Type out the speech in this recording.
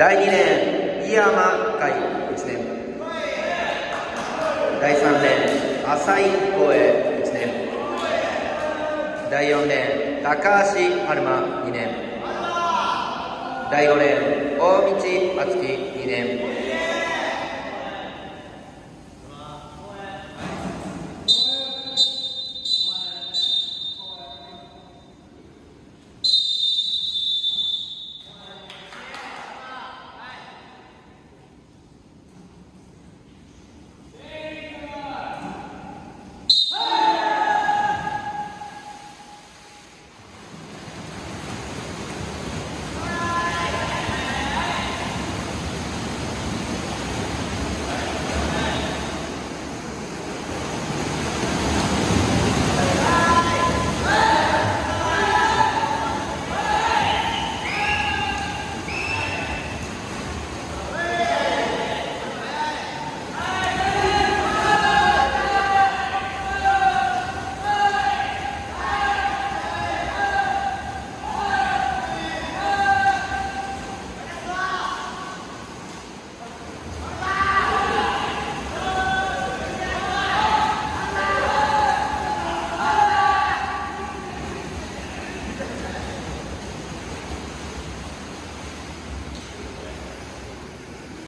第2年井山会1年。第3年浅井光栄1年。第4年高橋春馬2年。第5年大道敦樹2年。